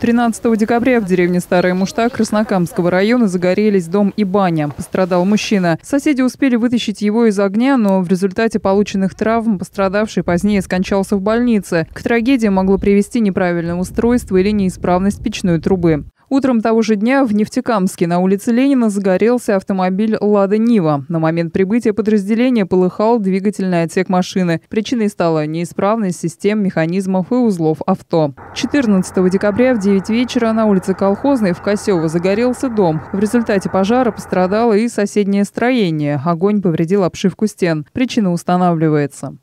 13 декабря в деревне Старая Мушта Краснокамского района загорелись дом и баня. Пострадал мужчина. Соседи успели вытащить его из огня, но в результате полученных травм пострадавший позднее скончался в больнице. К трагедии могло привести неправильное устройство или неисправность печной трубы. Утром того же дня в Нефтекамске на улице Ленина загорелся автомобиль «Лада Нива». На момент прибытия подразделения полыхал двигательный отсек машины. Причиной стала неисправность систем, механизмов и узлов авто. 14 декабря в 9 вечера на улице Колхозной в Косево загорелся дом. В результате пожара пострадало и соседнее строение. Огонь повредил обшивку стен. Причина устанавливается.